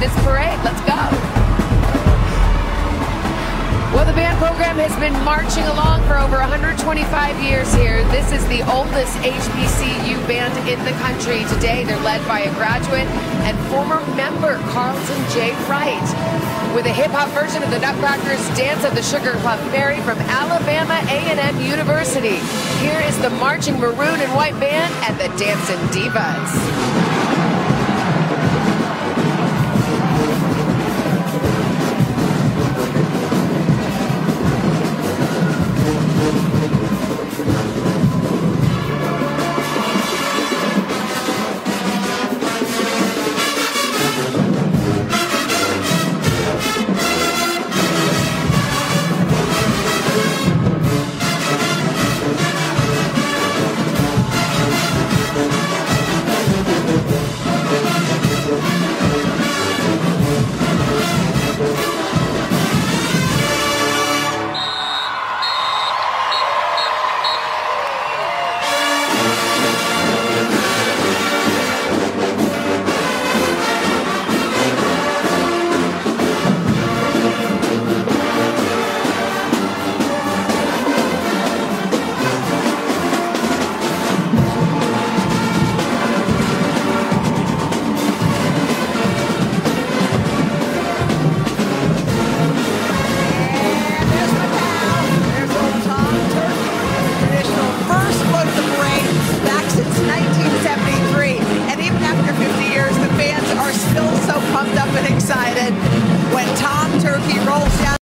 this parade. Let's go. Well, the band program has been marching along for over 125 years here. This is the oldest HBCU band in the country. Today, they're led by a graduate and former member, Carlton J. Wright, with a hip-hop version of the Nutcrackers Dance of the Sugar Plum Fairy from Alabama A&M University. Here is the marching maroon and white band and the Dancing Divas.